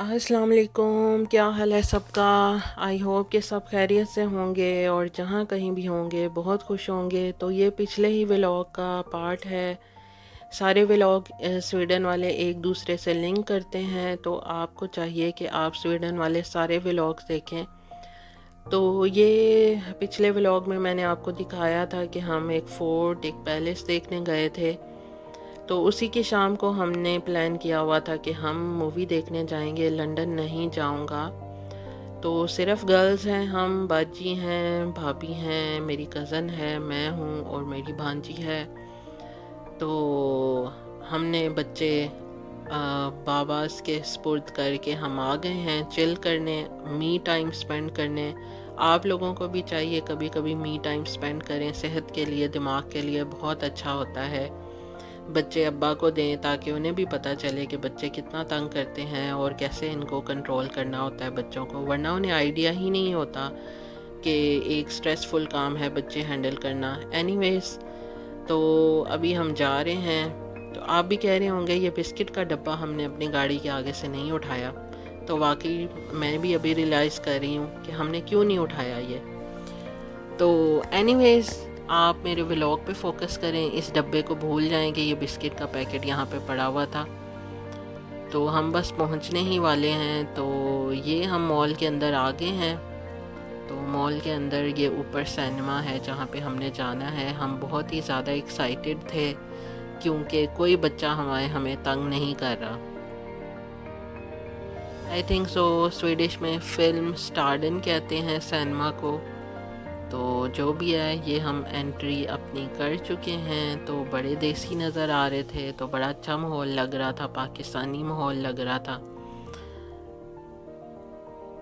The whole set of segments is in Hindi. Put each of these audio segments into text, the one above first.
अस्सलाम वालेकुम क्या हाल है सबका? आई होप कि सब खैरियत से होंगे और जहाँ कहीं भी होंगे, बहुत खुश होंगे। तो ये पिछले ही व्लॉग का पार्ट है। सारे व्लॉग स्वीडन वाले एक दूसरे से लिंक करते हैं तो आपको चाहिए कि आप स्वीडन वाले सारे व्लॉग्स देखें। तो ये पिछले व्लॉग में मैंने आपको दिखाया था कि हम एक फोर्ट एक पैलेस देखने गए थे। तो उसी की शाम को हमने प्लान किया हुआ था कि हम मूवी देखने जाएँगे, लंदन नहीं जाऊँगा। तो सिर्फ़ गर्ल्स हैं हम, बाजी हैं, भाभी हैं, मेरी कज़न है, मैं हूँ और मेरी भांजी है। तो हमने बच्चे बाबास के स्पुर्द करके हम आ गए हैं चिल करने, मी टाइम स्पेंड करने। आप लोगों को भी चाहिए कभी कभी मी टाइम स्पेंड करें, सेहत के लिए, दिमाग के लिए, बहुत अच्छा होता है। बच्चे अब्बा को दें ताकि उन्हें भी पता चले कि बच्चे कितना तंग करते हैं और कैसे इनको कंट्रोल करना होता है बच्चों को। वरना उन्हें आइडिया ही नहीं होता कि एक स्ट्रेसफुल काम है बच्चे हैंडल करना। एनीवेज तो अभी हम जा रहे हैं। तो आप भी कह रहे होंगे, ये बिस्किट का डब्बा हमने अपनी गाड़ी के आगे से नहीं उठाया। तो वाकई मैं भी अभी रियलाइज़ कर रही हूँ कि हमने क्यों नहीं उठाया ये। तो एनीवेज़ आप मेरे व्लॉग पे फोकस करें, इस डब्बे को भूल जाएँ कि ये बिस्किट का पैकेट यहाँ पे पड़ा हुआ था। तो हम बस पहुँचने ही वाले हैं तो ये हम मॉल के अंदर आ गए हैं। तो मॉल के अंदर ये ऊपर सिनेमा है, जहाँ पे हमने जाना है। हम बहुत ही ज़्यादा एक्साइटेड थे, क्योंकि कोई बच्चा हमारे, हमें तंग नहीं कर रहा। आई थिंक सो स्वीडिश में फ़िल्म स्टार्डन कहते हैं सिनेमा को। तो जो भी है, ये हम एंट्री अपनी कर चुके हैं। तो बड़े देसी नज़र आ रहे थे तो बड़ा अच्छा माहौल लग रहा था, पाकिस्तानी माहौल लग रहा था।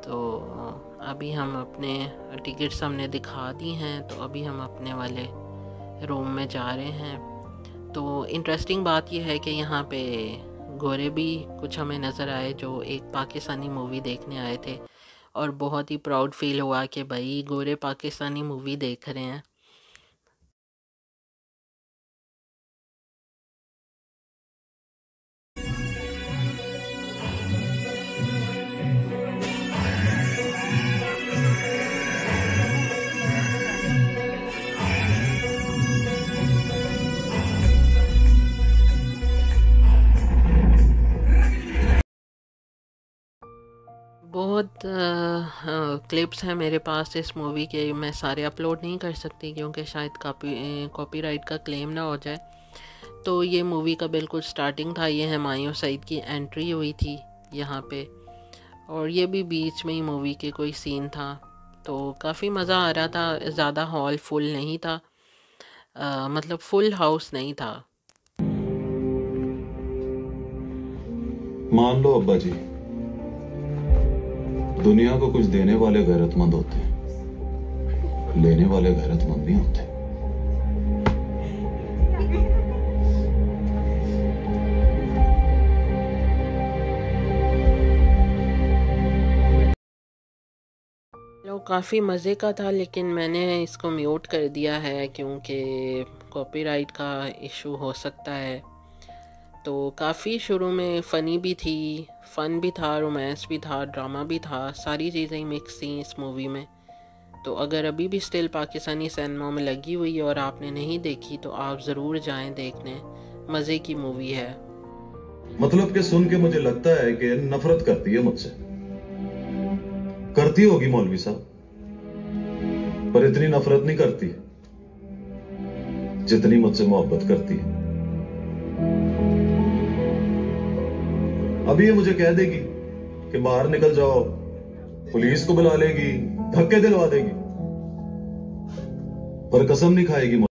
तो अभी हम अपने टिकट्स हमने दिखा दी हैं तो अभी हम अपने वाले रूम में जा रहे हैं। तो इंटरेस्टिंग बात यह है कि यहाँ पे गोरे भी कुछ हमें नज़र आए, जो एक पाकिस्तानी मूवी देखने आए थे। और बहुत ही प्राउड फील हुआ कि भाई गोरे पाकिस्तानी मूवी देख रहे हैं। बहुत क्लिप्स हैं मेरे पास इस मूवी के। मैं सारे अपलोड नहीं कर सकती क्योंकि शायद कॉपी कॉपीराइट का क्लेम ना हो जाए। तो ये मूवी का बिल्कुल स्टार्टिंग था। ये हमायूं सईद की एंट्री हुई थी यहाँ पे। और ये भी बीच में ही मूवी के कोई सीन था। तो काफ़ी मज़ा आ रहा था। ज़्यादा हॉल फुल नहीं था। आ, मतलब फुल हाउस नहीं था। मान लो अब्बा जी दुनिया को कुछ देने वाले गैरतमंद होते हैं। लेने वाले गैरतमंद नहीं होते। काफ़ी मज़े का था, लेकिन मैंने इसको म्यूट कर दिया है क्योंकि कॉपीराइट का इशू हो सकता है। तो काफ़ी शुरू में फ़नी भी थी फ़न भी था रोमांस भी था ड्रामा भी था, सारी चीज़ें मिक्स थी इस मूवी में। तो अगर अभी भी स्टिल पाकिस्तानी सिनेमा में लगी हुई है और आपने नहीं देखी तो आप ज़रूर जाएँ देखने। मज़े की मूवी है। मतलब कि सुन के मुझे लगता है कि नफरत करती है मुझसे। करती होगी मौलवी साहब, पर इतनी नफरत नहीं करती, जितनी मुझसे मोहब्बत करती है। अभी ये मुझे कह देगी कि बाहर निकल जाओ पुलिस को बुला लेगी धक्के दिलवा देगी। पर कसम नहीं खाएगी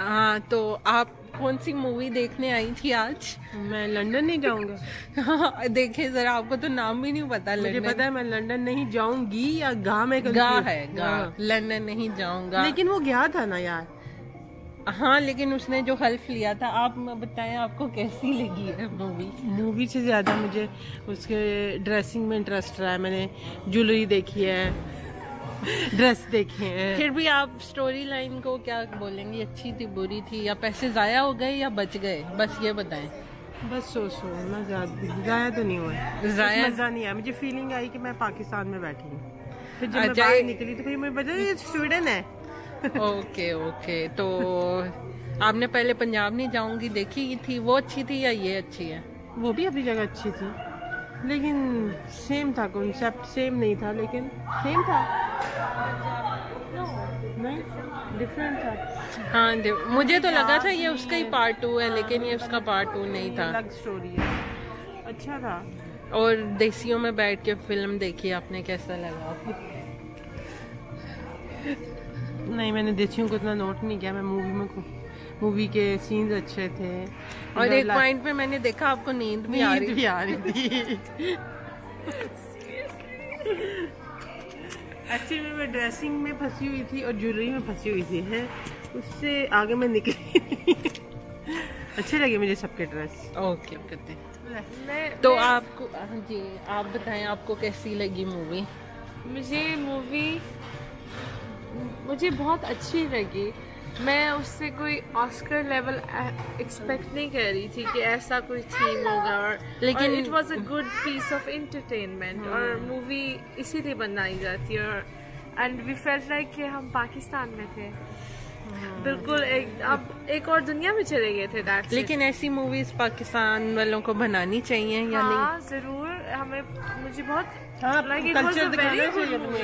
आ, तो आप कौन सी मूवी देखने आई थी आज? मैं लंदन नहीं जाऊँगा। देखे जरा आपको तो नाम भी नहीं पता मुझे पता है मैं लंदन नहीं जाऊँगी या गा में गा है गा हाँ। लंदन नहीं जाऊँगा। लेकिन वो गया था ना यार। हाँ लेकिन उसने जो हल्फ लिया था आप बताएँ आपको कैसी लगी है मूवी मूवी से ज़्यादा मुझे उसके ड्रेसिंग में इंटरेस्ट रहा है। मैंने ज्वेलरी देखी है। ड्रेस देखे हैं। फिर भी आप स्टोरी लाइन को क्या बोलेंगी? अच्छी थी बुरी थी? या पैसे जाया हो गए या बच गए? बस ये बताएँ। बस सो सो मैं जाया तो नहीं हुआ। जाया- मज़ा नहीं आया। मुझे फीलिंग आई कि मैं पाकिस्तान में बैठी हूँ। फिर जब मैं बाहर निकली तो फिर मुझे पता ये स्वीडन है। Okay okay. तो आपने पहले पंजाब नहीं जाऊँगी देखी थी? वो अच्छी थी या ये अच्छी है? वो भी अपनी जगह अच्छी थी। लेकिन सेम था कॉन्सेप्ट सेम नहीं था लेकिन सेम था। डिफरेंट था हाँ मुझे तो लगा था ये उसका ही पार्ट टू है लेकिन ये उसका पार्ट टू नहीं था। अलग स्टोरी है। अच्छा था। और देसियों में बैठ के फ़िल्म देखी आपने कैसा लगा? नहीं मैंने देसियों को इतना नोट नहीं किया मैं मूवी में मूवी के सीन्स अच्छे थे। और एक पॉइंट पे मैंने देखा आपको नींद भी आ नींद रही भी आ रही थी। एक्चुअली में मैं ड्रेसिंग में फंसी हुई थी और ज्वेलरी में फंसी हुई थी है? उससे आगे मैं निकली अच्छे लगे मुझे सबके ड्रेस ओके करते हैं तो मैं, आपको हाँ जी आप बताएँ आपको कैसी लगी मूवी मुझे मूवी मुझे बहुत अच्छी लगी। मैं उससे कोई ऑस्कर लेवल एक्सपेक्ट नहीं कर रही थी कि ऐसा कोई थीम होगा और लेकिन- it was a good piece of entertainment और मूवी इसीलिए बनाई जाती है और एंड वी फेल्ट लाइक कि हम पाकिस्तान में थे। बिल्कुल एक अब एक और दुनिया में चले गए थे लेकिन ऐसी मूवीज़ पाकिस्तान वालों को बनानी चाहिए या हाँ, नहीं हाँ ज़रूर। हमें मुझे बहुत हाँ, like a good movie.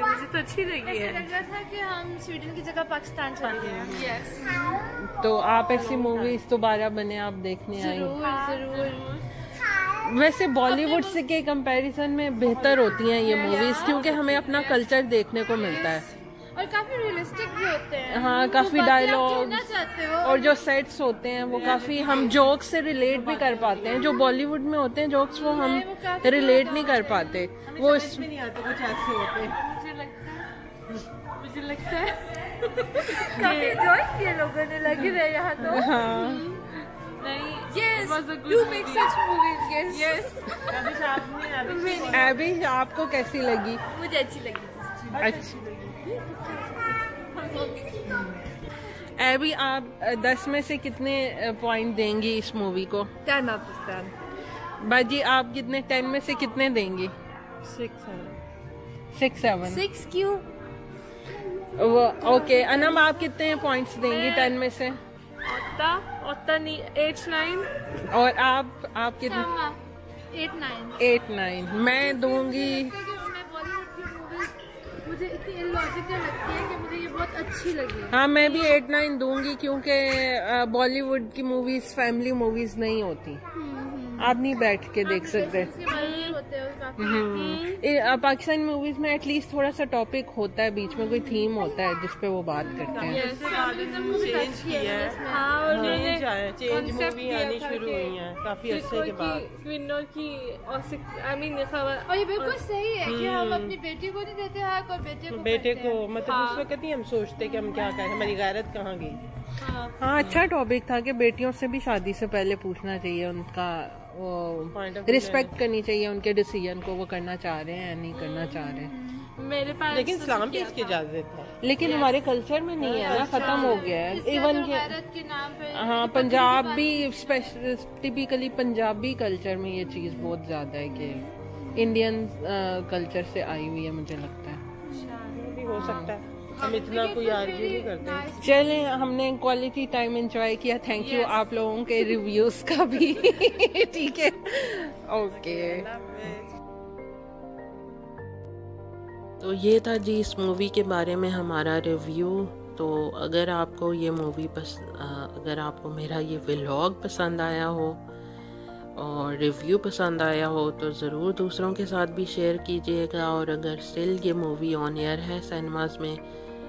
मुझे तो अच्छी लगी है। लग रहा था कि हम स्वीडन की जगह पाकिस्तान चले गए। यस तो आप ऐसी मूवीज़ दोबारा बने आप देखने आई ज़रूर ज़रूर। वैसे बॉलीवुड से के कंपैरिजन में बेहतर होती हैं ये मूवीज़ क्योंकि हमें अपना कल्चर देखने को मिलता है। और काफ़ी रियलिस्टिक भी होते हैं। हाँ काफ़ी डायलॉग हो? और जो सेट्स होते हैं वो काफ़ी हम जोक से रिलेट भी कर पाते हैं। जो बॉलीवुड में होते हैं जोक्स वो हम वो रिलेट नहीं कर पाते। वो इस नहीं आते कुछ ऐसे होते हैं। मुझे लगता है मुझे लगता है काफ़ी एंजॉय किए लोगों ने लगी रहे यहाँ तो। हाँ। नहीं Yes, you make such movies. Yes. yes. कभी साथ में आते अभी आपको कैसी लगी? मुझे अच्छी लगी। अच्छा अभी आप दस में से कितने पॉइंट देंगी इस मूवी को? टेन आउट ऑफ़ टेन बाजी आप कितने टेन में से कितने देंगी? सिक्स सिक्स सेवन Six क्यों? वो ओके अनम आप कितने पॉइंट्स देंगी टेन में से? नहीं एट नाइन और आप आप कितने. Eight nine. एट नाइन मैं दूँगी मुझे इतनी इलॉजिकल लगती है कि मुझे ये बहुत अच्छी लगी हाँ। मैं भी एट नाइन दूँगी क्योंकि बॉलीवुड की मूवीज़ फैमिली मूवीज़ नहीं होती। आप नहीं बैठ के देख सकते। हो हम्म। पाकिस्तानी मूवीज़ में एटलीस्ट थोड़ा सा टॉपिक होता है बीच में कोई थीम होता है जिसपे वो बात करते हैं। चेंज किया है हाँ और मैंने चेंज आया चेंज concept मूवी दिया आनी था शुरू कि हुई है काफ़ी अरसे के बाद। की की आई मीन और ये बिल्कुल सही है कि हम अपनी बेटी को नहीं देते हक और बेटे को बेटे को मतलब उस वक्त ही हम सोचते कि हम क्या करें हमारी गैरत कहाँ गई? हाँ। अच्छा टॉपिक था कि बेटियों से भी शादी से पहले पूछना चाहिए उनका वो रिस्पेक्ट करनी चाहिए उनके डिसीज़न को वो करना चाह रहे हैं या नहीं करना चाह रहे हैं। मेरे पास लेकिन इस्लाम भी इसकी इजाज़त है। लेकिन हमारे कल्चर में नहीं है ना खत्म हो गया है। इवन तो के हाँ पंजाब भी टिपिकली पंजाबी कल्चर में ये चीज़ बहुत ज़्यादा है कि इंडियन कल्चर से आई हुई है मुझे लगता है। भी हो सकता है। हम इतना कोई आर्ग्यू नहीं करते। चले हमने क्वालिटी टाइम एंजॉय किया। थैंक यू आप लोगों के रिव्यूज़ का भी। ठीक है। ओके तो ये था जी इस मूवी के बारे में हमारा रिव्यू तो अगर आपको ये मूवी पस अगर आपको मेरा ये व्लॉग पसंद आया हो और रिव्यू पसंद आया हो तो ज़रूर दूसरों के साथ भी शेयर कीजिएगा और अगर स्टिल ये मूवी ऑन एयर है सिनेमाज में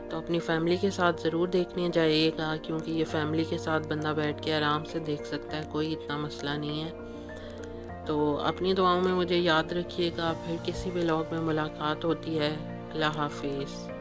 तो अपनी फैमिली के साथ ज़रूर देखने जाइएगा क्योंकि ये फैमिली के साथ बंदा बैठ के आराम से देख सकता है, कोई इतना मसला नहीं है। तो अपनी दुआओं में मुझे याद रखिएगा, फिर किसी व्लॉग में मुलाकात होती है, अल्लाह हाफिज़।